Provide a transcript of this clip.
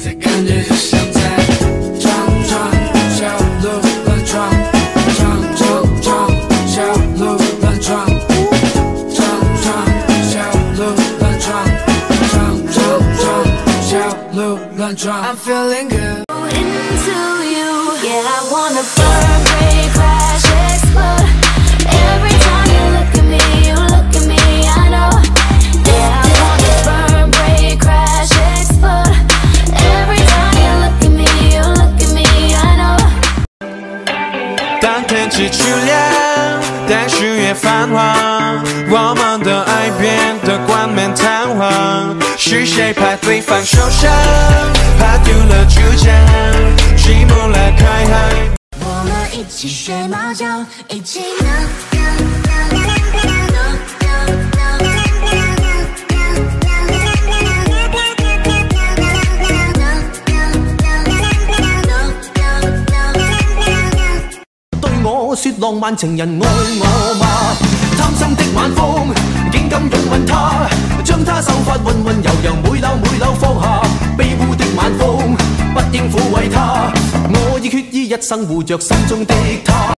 这感觉就像在撞撞小鹿乱撞，撞撞小鹿乱撞，撞撞小鹿乱撞，撞撞撞小鹿乱撞。I'm feeling good. into you. Yeah, I wanna burn, 天气初凉，但是越繁华，我们的爱变得冠冕堂皇。是谁怕对方受伤，怕丢了主张，寂寞来开海。我们一起学猫叫，一起闹闹我说浪漫情人爱我吗？贪心的晚风，竟敢拥吻她，将她秀发温温柔柔每缕每缕放下。卑污的晚风，不应抚慰她，我已决意一生护着心中的她。